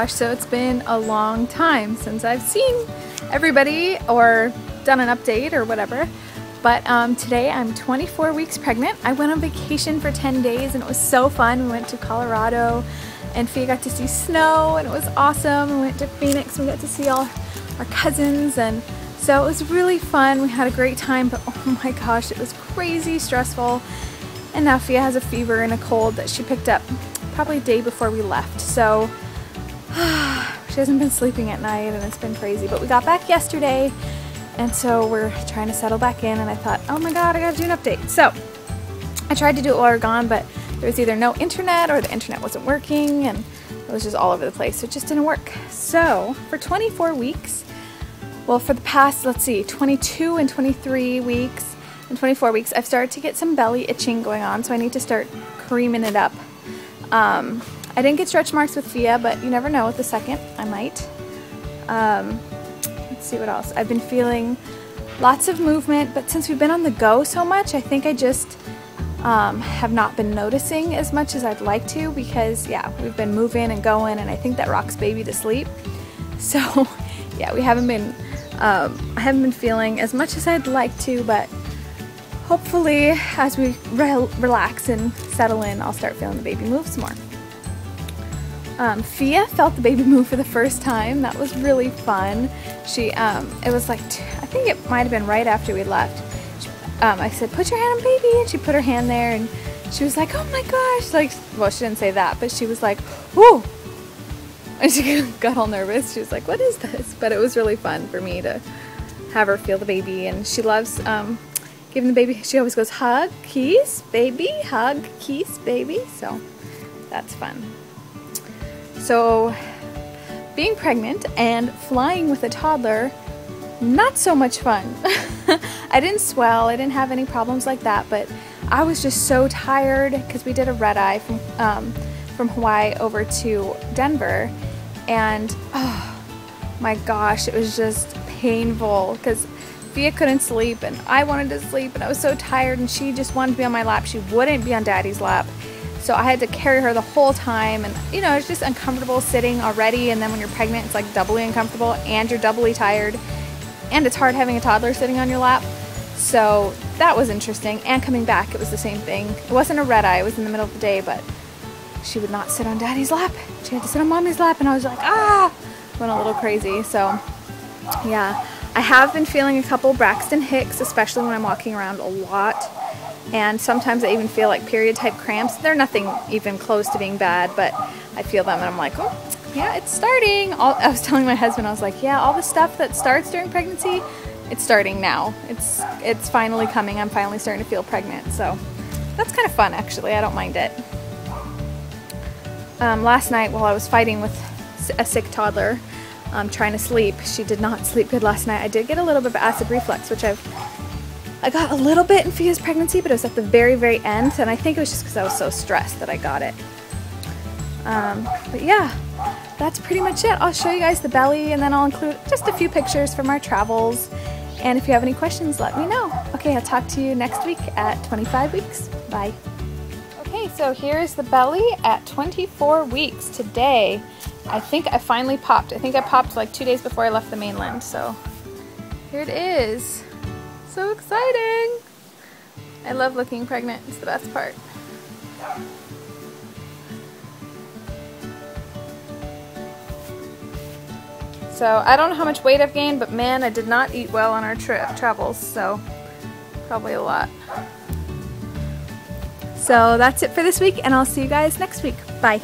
gosh, so it's been a long time since I've seen everybody or done an update or whatever. But um, today I'm 24 weeks pregnant. I went on vacation for 10 days and it was so fun. We went to Colorado and Fia got to see snow and it was awesome. We went to Phoenix and we got to see all our cousins and so it was really fun. We had a great time, but oh my gosh, it was crazy stressful. And now Fia has a fever and a cold that she picked up probably a day before we left. So she hasn't been sleeping at night and it's been crazy. But we got back yesterday and so we're trying to settle back in and I thought, oh my god, I gotta do an update. So I tried to do it while we were gone, but there was either no internet or the internet wasn't working and it was just all over the place. So it just didn't work. So for 24 weeks, well, for the past, let's see, 22 and 23 weeks and 24 weeks, I've started to get some belly itching going on. So I need to start creaming it up. Um, I didn't get stretch marks with Fia, but you never know with the second, I might. Um, let's see what else. I've been feeling lots of movement, but since we've been on the go so much, I think I just um, have not been noticing as much as I'd like to because, yeah, we've been moving and going, and I think that rocks baby to sleep. So, yeah, we haven't been, um, I haven't been feeling as much as I'd like to, but hopefully as we re relax and settle in, I'll start feeling the baby move some more. Um, Fia felt the baby move for the first time. That was really fun. She, um, it was like, I think it might have been right after we left. She, um, I said, put your hand on baby, and she put her hand there, and she was like, oh my gosh, like, well, she didn't say that, but she was like, whoo, and she got all nervous. She was like, what is this? But it was really fun for me to have her feel the baby, and she loves um, giving the baby, she always goes, hug, kiss, baby, hug, kiss, baby, so that's fun. So being pregnant and flying with a toddler, not so much fun. I didn't swell, I didn't have any problems like that, but I was just so tired because we did a red eye from, um, from Hawaii over to Denver and oh my gosh, it was just painful because Fia couldn't sleep and I wanted to sleep and I was so tired and she just wanted to be on my lap. She wouldn't be on daddy's lap. So I had to carry her the whole time. And you know, it's just uncomfortable sitting already. And then when you're pregnant it's like doubly uncomfortable and you're doubly tired. And it's hard having a toddler sitting on your lap. So that was interesting. And coming back it was the same thing. It wasn't a red eye, it was in the middle of the day but she would not sit on daddy's lap. She had to sit on mommy's lap. And I was like ah! Went a little crazy. So yeah. I have been feeling a couple Braxton Hicks especially when I'm walking around a lot and sometimes I even feel like period type cramps. They're nothing even close to being bad, but I feel them and I'm like, oh, yeah, it's starting. All, I was telling my husband, I was like, yeah, all the stuff that starts during pregnancy, it's starting now. It's it's finally coming. I'm finally starting to feel pregnant. So that's kind of fun, actually. I don't mind it. Um, last night, while I was fighting with a sick toddler, um, trying to sleep, she did not sleep good last night. I did get a little bit of acid reflux, which I've I got a little bit in Fia's pregnancy, but it was at the very, very end, and I think it was just because I was so stressed that I got it. Um, but yeah, that's pretty much it. I'll show you guys the belly, and then I'll include just a few pictures from our travels. And if you have any questions, let me know. Okay, I'll talk to you next week at 25 weeks. Bye. Okay, so here's the belly at 24 weeks. Today, I think I finally popped. I think I popped like two days before I left the mainland, so here it is. So exciting! I love looking pregnant. It's the best part. So I don't know how much weight I've gained, but man, I did not eat well on our trip travels, so probably a lot. So that's it for this week, and I'll see you guys next week. Bye.